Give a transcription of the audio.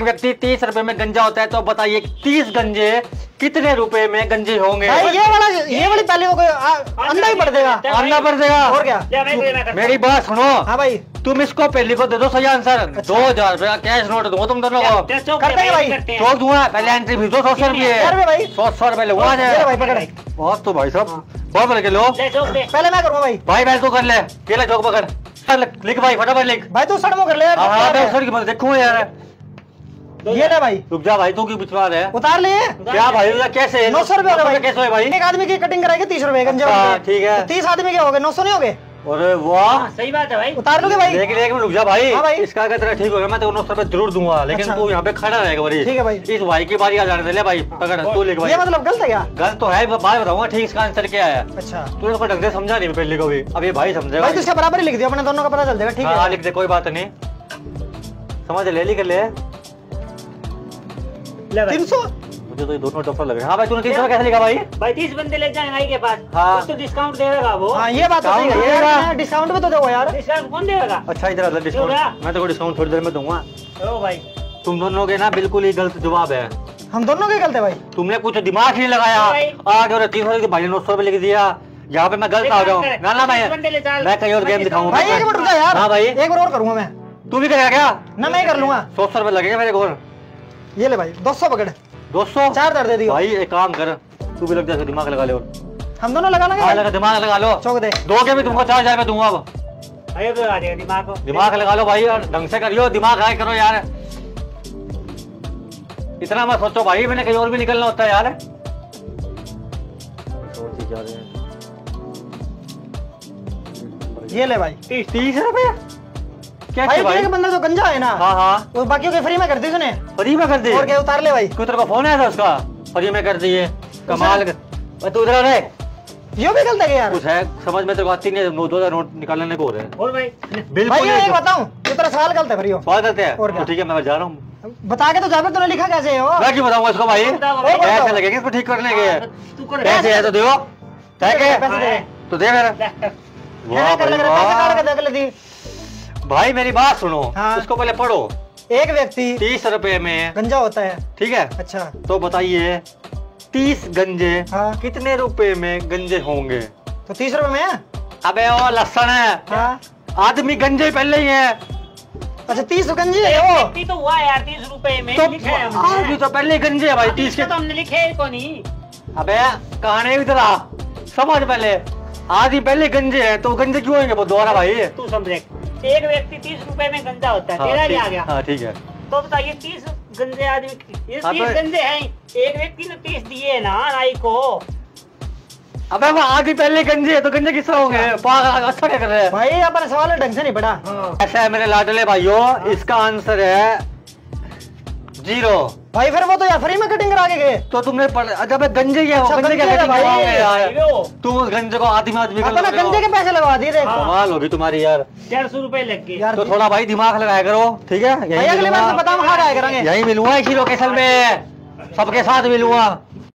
व्यक्ति तीस रुपए में गंजा होता है तो बताइए तीस गंजे कितने रुपए में गंजे होंगे? भाई ये वाला ये वाली पहले हो गई अंदर ही पड़ देगा। आना पड़ जाएगा और क्या? मेरी बात सुनो। हाँ भाई। तुम इसको पहले को दे दो सही आंसर दो हज़ार रुपया कैश नोट दो तुम दोनों को। चौक हैं भाई। दूँगा पहले एंट्री फ़ीस दो सौ सौ रुपये सौ सौ रुपए लूँगा भाई बहुत तो भाई साहब बहुत बड़े लो पहले मैं करूँगा भाई। भाई बैल तू कर ले। केला चौक पकड़। लिख भाई फटाफट लिख। भाई तू सड़मो कर ले यार। हाँ हाँ देखूँ यार। ये ले भाई। रुक जा भाई तू क्यों पिछवा रहे उतार लिए क्या भाई कैसे नौ सौ भाई। कैसे भाई? एक आदमी की कटिंग कराएगी तीस रुपए हाँ, के। ठीक है। तो तीस आदमी के हो गए नौ सौ नहीं हो गए? अरे वाह। हाँ, सही बात है भाई। उतार लोगे भाई? लेकिन एक मिनट रुक जा भाई। हाँ भाई। इसका अगर तेरा ठीक हो गया मैं तेरे नौ सौ ज़रूर दूँगा लेकिन अच्छा। तू यहाँ पे खड़ा रहेगा बड़ी ठीक है भाई। इस भाई की बारी आ जाने दे भाई पकड़ तू लिख भाई। ये मतलब गलत है क्या? गलत तो है बात बताऊँगा ठीक इसका आंसर क्या है? अच्छा। तू उसको ढंग से समझा नहीं पहले को भी। अब ये भाई समझेगा भाई तो इसका बराबर ही लिख दिया अपने दोनों का पता चल जाएगा ठीक हाँ हाँ, लिख दे कोई बात नहीं। समझ ले लिख ले। ले भाई तीन सौ? मुझे तो ये दोनों डॉक्टर लग रहे हैं। हाँ भाई तूने तीन सौ कैसे लिखा भाई? भाई तीस बंदे ले जाएँगे भाई के पास। हाँ। तो डिस्काउंट देगा वो। हाँ ये बात तो है। डिस्काउंट भी तो दो यार। डिस्काउंट कौन देगा अच्छा इधर डिस्काउंट मैं तो डिस्काउंट थोड़ी देर में दूँगा। ओ भाई। तुम दोनों के ना बिल्कुल ही गलत जवाब है। हम दोनों के गलत है भाई। तुमने कुछ दिमाग नहीं लगाया। भाई। आगे और तीन सौ भाई नौ सौ लिख दिया। यहाँ पे मैं गलत आ जाऊँ। ना ना मैं चल मैं कहीं और गेम दिखाऊँगा भाई एक मिनट रुक यार। हाँ भाई। एक बार और करूँगा मैं। तू भी करेगा क्या? ना मैं कर लूँगा। सौ सौ रुपये लगेगा मेरे को ये ले भाई दो सौ पकड़। दो सौ? चार दर्द दे दियो। भाई एक काम कर तू भी लग जा दिमाग लगा ले और। हम दोनों लगा हाँ लेंगे लगा दिमाग लगा लो। चौक दे। दो के भी तुमको चार हज़ार रुपये दूँगा अब। भाई अब लगा देगा दिमाग को। दिमाग लगा लो भाई और ढंग से करियो दिमाग आए करो यार। इतना मत सोचो भाई मैंने कहीं और भी निकलना होता है यार। सोच जा रहे। ये ले भाई। तीस तीस रुपये? क्या भाई बंदा जो गंजा है ना हाँ हाँ। वो बाकी के फ्री में कर दी उसने फ्री में कर दी? और क्या उतार ले भाई। कोई तेरे को फ़ोन आया था उसका? फ्री में कर दिए कमाल कर तू इधर आ रे ये भी गलत है यार? कुछ है? समझ में तेरे को आती नहीं दो हज़ार नोट निकालने को हो रहे हैं। और भाई। बिल्कुल भाई ये नहीं। एक बताऊँ ये तेरा सवाल गलत है फ्री सवाल करते हैं। और तो ठीक है मैं जा रहा हूँ। बता के तो जावे तूने लिखा कैसे है मैं क्यों बताऊँगा इसको भाई। पैसे लगेंगे इसको ठीक करने के। तू कर। पैसे है तो दो तय के पैसे दे। तो दे मेरा। वाह कर भाई ले पैसे वाह। काट के देख ले दी भाई मेरी बात सुनो। हाँ। इसको पहले पढ़ो। एक व्यक्ति तीस रुपए में। गंजा होता है। ठीक है? अच्छा। तो बताइए तीस गंजे हाँ। कितने रुपए में गंजे होंगे? तो तीस रुपए में? अबे वो लसन है। हाँ। आदमी गंजे पहले ही है। अच्छा तीस गंजे है वो तो हुआ यार तीस रुपए में तो है। आदमी तो पहले गंजे है भाई तीस के तो हमने लिखे को नहीं। अबे कहानी भी तरह समझ पहले। आदमी पहले गंजे है तो गंजे क्यों होंगे? वो दोबारा भाई। तू समझे एक व्यक्ति तीस रुपए में गंजा होता है हाँ, तेरा ठीक- आ गया। हाँ ठीक है। तो बताइए तीस गंजे आदमी ये हाँ, तीस तो- गंजे हैं एक व्यक्ति ने तीस दिए ना नाई को। अबे वो आदमी पहले गंजे है तो गंजे किस तरह होंगे अच्छा। क्या कर रहे हैं? भाई अपना सवाल ढंग से नहीं पढ़ा। ऐसा है मेरे लाडले भाइयों इसका आंसर है ज़ीरो। भाई फिर वो तो यार फ्री में कटिंग करा के गए। तो तुमने जब मैं गंजे क्या अच्छा, गंजे क्या गंजे है कटिंग भाई। करवाओगे यार। तुम उस गंजे को आदमी आदमी कर अपना गंजे के पैसे लगा दिए देख। हाँ। कमाल होगी तुम्हारी यार। चार सौ रुपए लग गए। यार तो थोड़ा भाई दिमाग लगाया करो ठीक है? यही अगले बार से मिलूँगा। बता हम खा रहा करेंगे। यही मिलूँगा इसी लोकेशन में सबके साथ मिलूँगा।